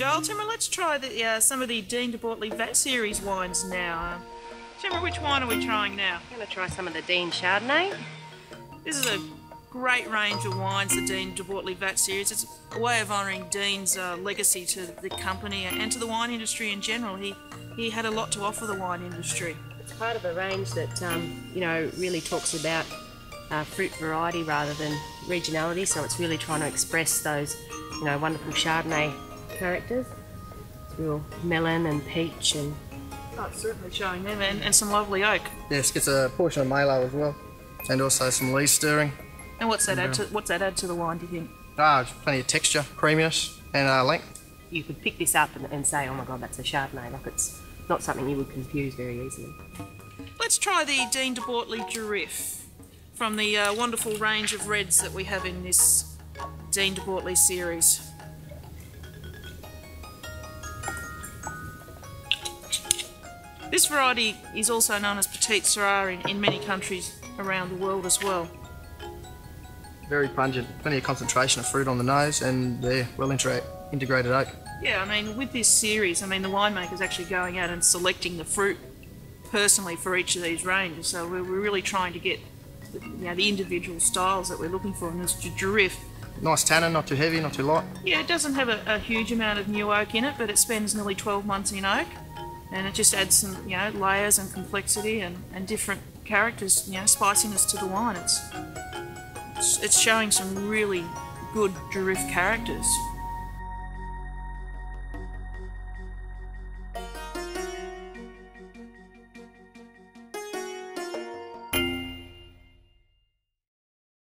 Joel, Timra, let's try the, uh, some of the Deen De Bortoli Vat Series wines now. Timra, which wine are we trying now? I'm going to try some of the Deen Chardonnay. This is a great range of wines, the Deen De Bortoli Vat Series. It's a way of honouring Deen's uh, legacy to the company and to the wine industry in general. He, he had a lot to offer the wine industry. It's part of a range that, um, you know, really talks about uh, fruit variety rather than regionality, so it's really trying to express those, you know, wonderful Chardonnay characters. It's real melon and peach and Oh, it's certainly showing them, and, and some lovely oak. Yes, gets a portion of Malo as well, and also some lees stirring. And what's that add to what's that add to the wine? Do you think? Ah, plenty of texture, creaminess, and uh, length. you could pick this up and, and say, oh my god, that's a Chardonnay. Like it's not something you would confuse very easily. Let's try the Deen De Bortoli Durif from the uh, wonderful range of reds that we have in this Deen De Bortoli series. This variety is also known as Petite Syrah in, in many countries around the world as well. Very pungent, plenty of concentration of fruit on the nose, and they're well integra- integrated oak. Yeah, I mean, with this series, I mean, the winemaker's actually going out and selecting the fruit personally for each of these ranges. So we're, we're really trying to get the, you know, the individual styles that we're looking for in this Durif. Nice tannin, not too heavy, not too light. Yeah, it doesn't have a, a huge amount of new oak in it, but it spends nearly 12 months in oak, and it just adds some, you know, layers and complexity and, and different characters, you know, spiciness to the wine. It's, it's showing some really good Durif characters.